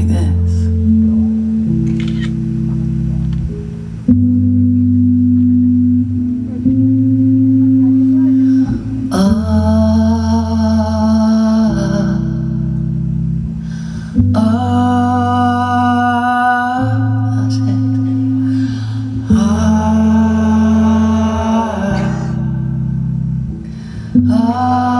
like this. Ah. ah.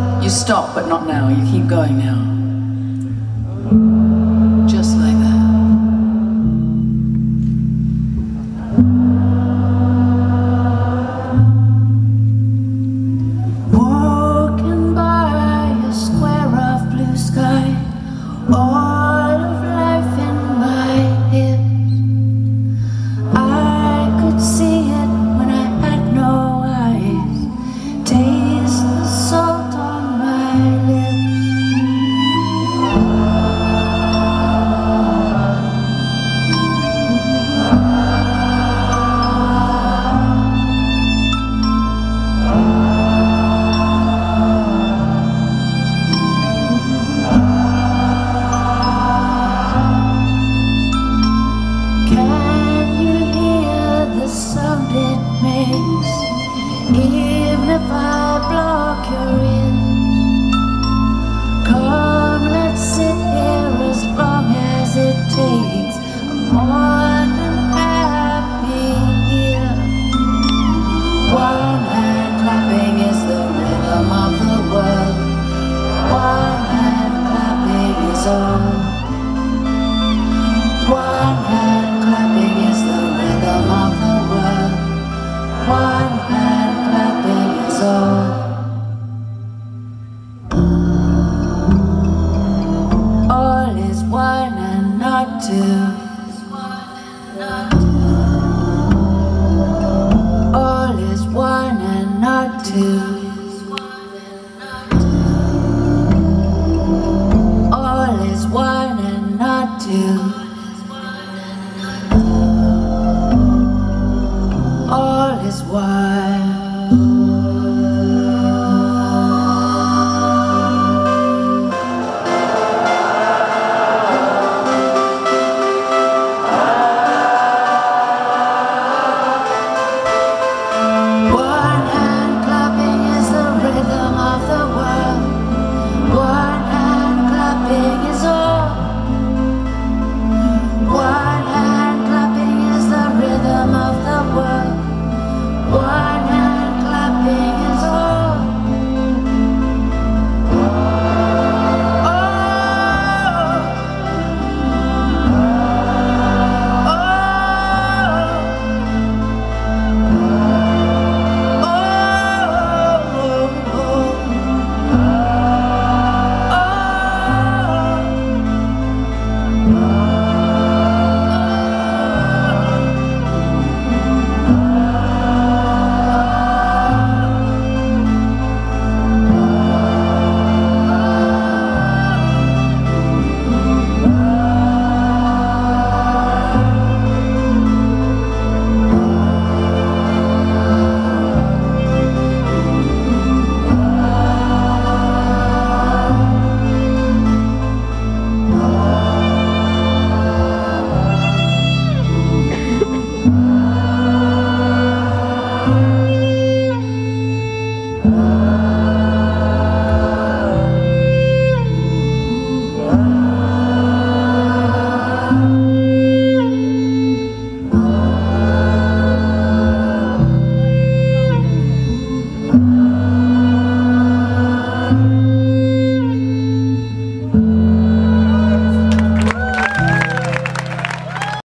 You stop, but not now. You keep going now. Even if I block your in Come, let's sit here as long as it takes. What.